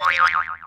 Oi, oi, oi, oi.